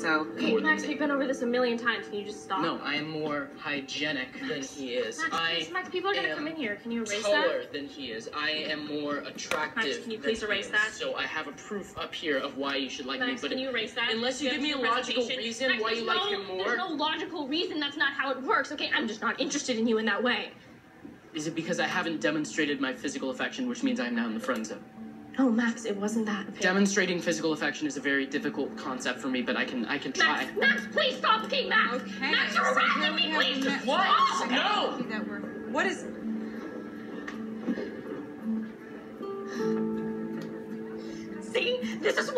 So Okay, Max, we've been over this a million times. Can you just stop? No, I am more hygienic than he is. Max, I please, Max, people are gonna come in here. Can you erase taller that? than he is. I am more attractive. Max, can you please erase that? So I have a proof up here of why you should like Max, me. But can you erase that? unless you have give me a logical reason Max, why you like no- him more- There's no logical reason. That's not how it works. Okay, I'm just not interested in you in that way. is it because I haven't demonstrated my physical affection, which means I am now in the friend zone? No, Max, it wasn't that. Okay. Demonstrating physical affection is a very difficult concept for me, but I can I can try. Max, Max, please stop. Okay, Max. Okay, Max, you're so harassing here me. have Please Ma- just What? stop. No! that what is See, this is.